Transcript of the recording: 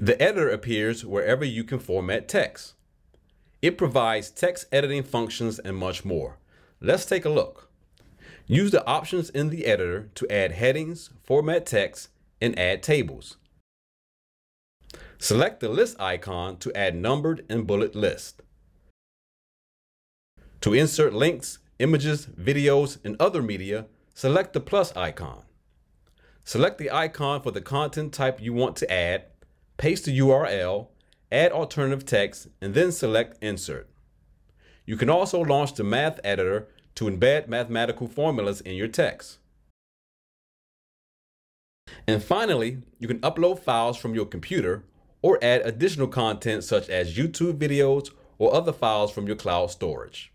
The editor appears wherever you can format text. It provides text editing functions and much more. Let's take a look. Use the options in the editor to add headings, format text, and add tables. Select the list icon to add numbered and bullet list. To insert links, images, videos, and other media, select the plus icon. Select the icon for the content type you want to add, paste the URL, add alternative text, and then select Insert. You can also launch the Math Editor to embed mathematical formulas in your text. And finally, you can upload files from your computer or add additional content such as YouTube videos or other files from your cloud storage.